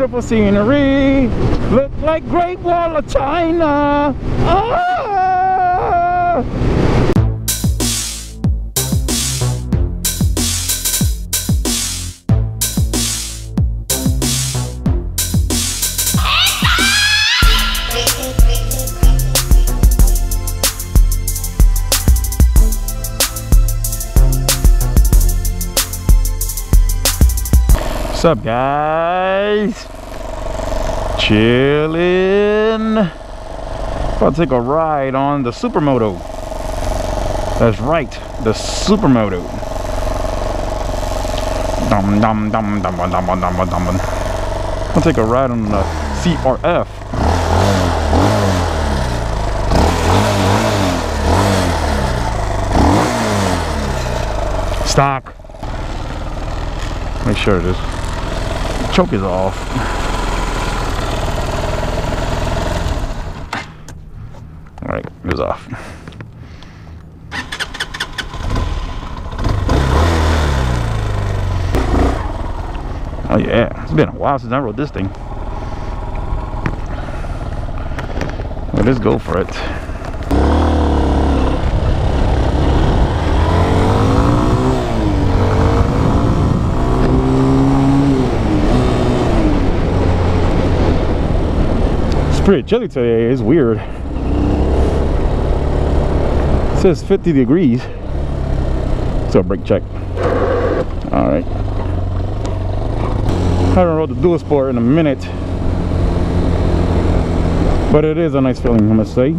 beautiful scenery. Look like Great Wall of China. Ah! What's up guys? Chilling. About to take a ride on the Supermoto. That's right, the Supermoto. Dum dum dum dum dum dum dum dum. I'll take a ride on the CRF. Stock. Make sure it is choke is off. Alright, it was off. Oh yeah, it's been a while since I rode this thing. Let's go for it. Pretty chilly today. It's weird. It says 50 degrees. So brake check. All right. I haven't rode the dual sport in a minute, but it is a nice feeling, I must say.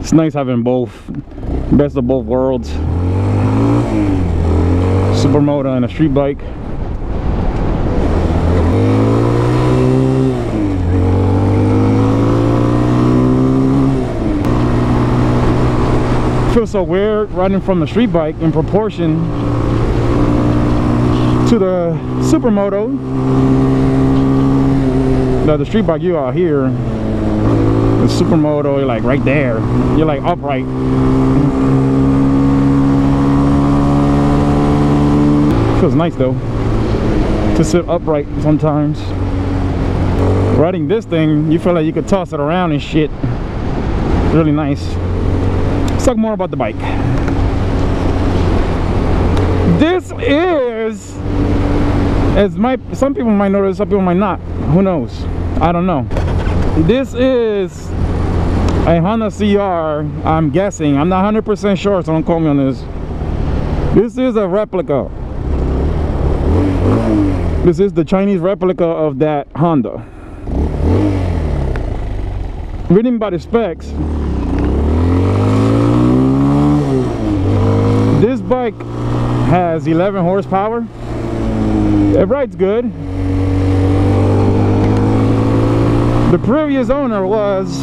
It's nice having both, best of both worlds supermoto and a street bike. Feels so weird riding from the street bike in proportion to the supermoto now the street bike you are here. The supermoto you're like right there. You're like upright feels nice though to sit upright sometimes. Riding this thing you feel like you could toss it around and shit. Really nice. Let's talk more about the bike. This is as my some people might notice some people might not. Who knows? I don't know. This is a honda cr i'm guessing. I'm not 100 percent sure so don't quote me on this. This is a replica this is the Chinese replica of that Honda. Reading by the specs, this bike has 11 horsepower. It rides good. The previous owner was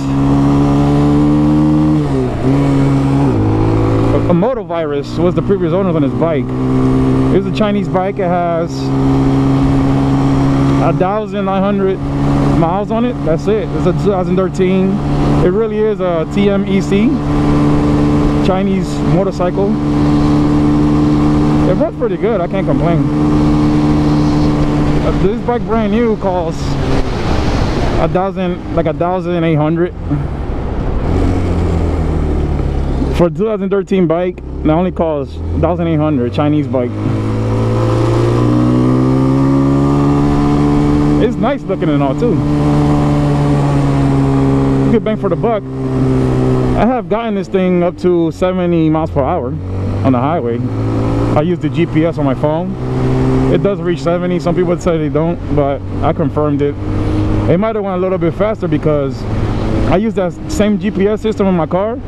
a moto virus was the previous owner on his bike. It's a chinese bike. It has a thousand nine hundred miles on it. That's it. It's a 2013 it really is a tmec chinese motorcycle. It runs pretty good. I can't complain. Uh, this bike brand new costs a thousand like a thousand eight hundred for 2013 bike it only costs 1800 chinese bike. It's nice looking and all too. Good bang for the buck. I have gotten this thing up to 70 miles per hour on the highway. I use the gps on my phone. It does reach 70 some people say they don't but i confirmed it. It might have went a little bit faster because i use that same gps system in my car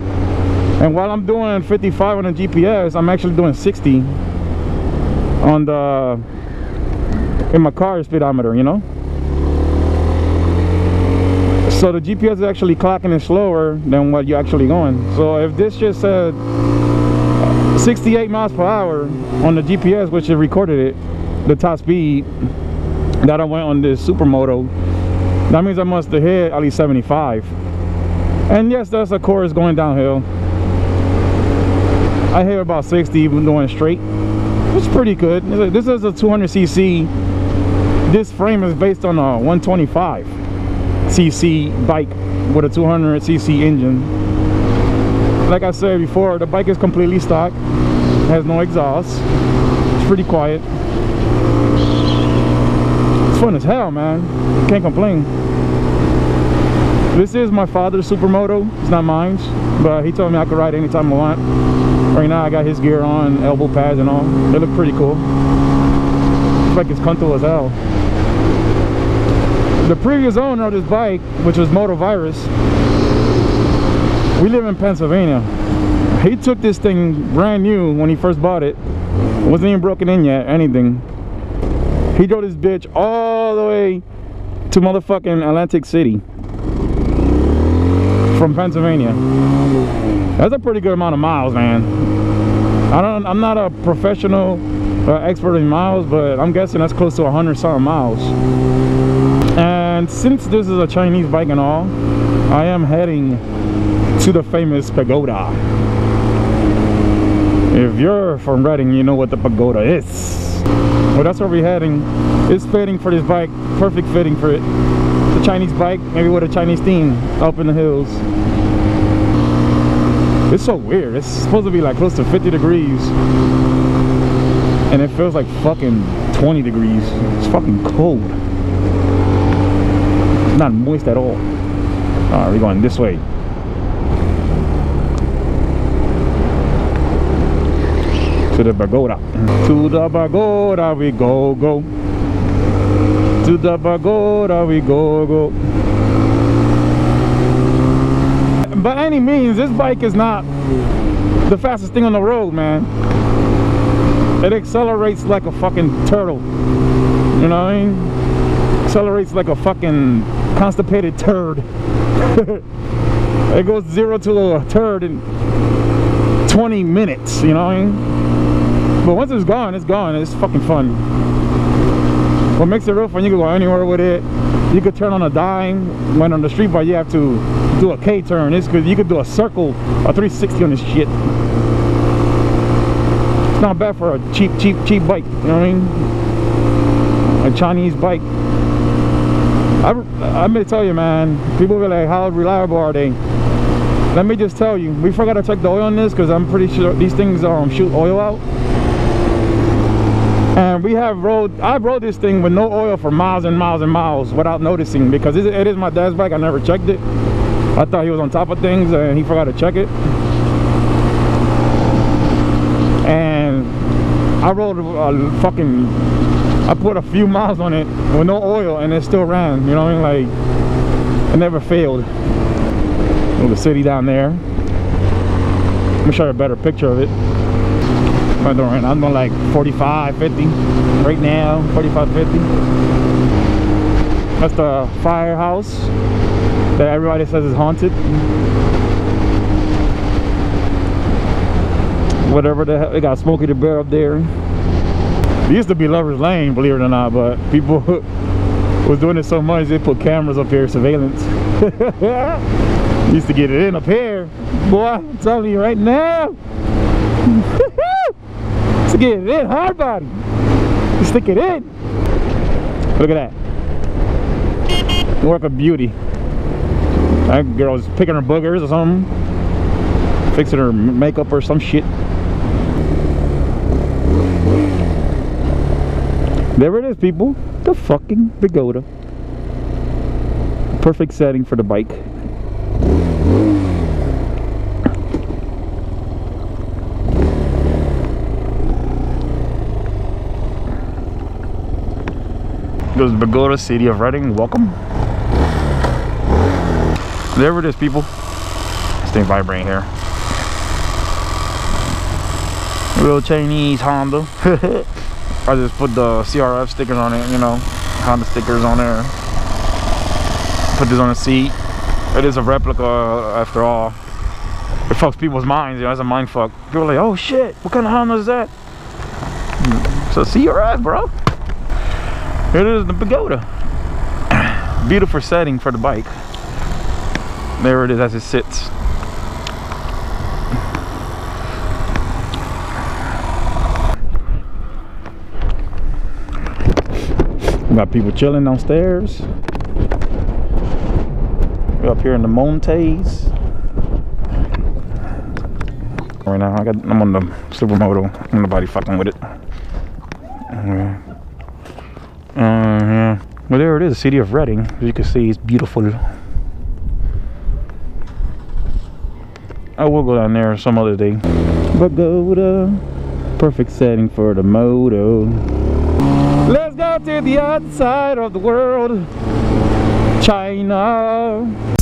and while I'm doing 55 on the GPS I'm actually doing 60 on the in my car speedometer you know? So the GPS is actually clocking it slower than what you're actually going. So if this just said 68 miles per hour on the GPS which it recorded it the top speed that I went on this supermoto that means I must have hit at least 75 and yes that's of course going downhill I hit about 60 even going straight. It's pretty good. This is a 200cc. This frame is based on a 125cc bike with a 200cc engine. Like I said before, the bike is completely stock. Has no exhaust. It's pretty quiet. It's fun as hell, man. Can't complain. This is my father's supermoto. It's not mine, but he told me I could ride anytime I want. Right now I got his gear on, elbow pads and all. They look pretty cool. Like it's comfortable as hell. The previous owner of this bike, which was Motovirus, we live in Pennsylvania. He took this thing brand new when he first bought it. Wasn't even broken in yet, anything. He drove this bitch all the way to motherfucking Atlantic City from Pennsylvania. That's a pretty good amount of miles, man. I don't. I'm not a professional uh, expert in miles, but I'm guessing that's close to 100 something miles. And since this is a Chinese bike and all, I am heading to the famous pagoda. If you're from Reading, you know what the pagoda is. Well, that's where we're heading. It's fitting for this bike, perfect fitting for it. The Chinese bike, maybe with a Chinese theme, up in the hills. It's so weird. It's supposed to be like close to 50 degrees. And it feels like fucking 20 degrees. It's fucking cold. It's not moist at all. Alright, we're going this way. To the pagoda. To the pagoda we go, go. To the pagoda we go, go. By any means, this bike is not the fastest thing on the road, man. It accelerates like a fucking turtle. You know what I mean? Accelerates like a fucking constipated turd. it goes zero to a turd in 20 minutes, you know what I mean? But once it's gone, it's gone. It's fucking fun. What makes it real fun, you can go anywhere with it. You could turn on a dime. When on the street but you have to do a K-turn. It's because you could do a circle, a 360 on this shit. It's not bad for a cheap, cheap, cheap bike. You know what I mean? A Chinese bike. I, I'm gonna tell you, man. People be like, how reliable are they? Let me just tell you, we forgot to check the oil on this because I'm pretty sure these things um shoot oil out and we have rode i've rode this thing with no oil for miles and miles and miles without noticing because it is my dad's bike. I never checked it. I thought he was on top of things and he forgot to check it. And i rode a fucking i put a few miles on it with no oil and it still ran you know what i mean? Like it never failed. The city down there. Let me show you a better picture of it I'm doing, I'm doing like 45, 50 right now, 45, 50. That's the firehouse that everybody says is haunted. Whatever the hell, they got Smokey the Bear up there. It used to be Lover's Lane, believe it or not, but people was doing it so much they put cameras up here, surveillance. used to get it in up here. Boy, I'm telling you right now. get it in, hard body. Stick it in. Look at that. Work of beauty. That girl's picking her boogers or something. Fixing her makeup or some shit. There it is, people. The fucking Pagoda. Perfect setting for the bike. Goes Pagoda City of Reading. Welcome. There it is, people. Stay vibrating here. Real Chinese Honda. I just put the CRF stickers on it, you know, Honda stickers on there. Put this on the seat. It is a replica after all. It fucks people's minds, you know, it's a mind fuck. People are like, oh shit, what kind of Honda is that? It's a CRF, bro. It is the pagoda. Beautiful setting for the bike. There it is as it sits. Got people chilling downstairs. We're up here in the Montes. Right now, I got I'm on the supermoto. Nobody fucking with it. Well, there it is, the city of Reading. As you can see, it's beautiful. I will go down there some other day. Pagoda, perfect setting for the moto. Let's go to the other side of the world, China.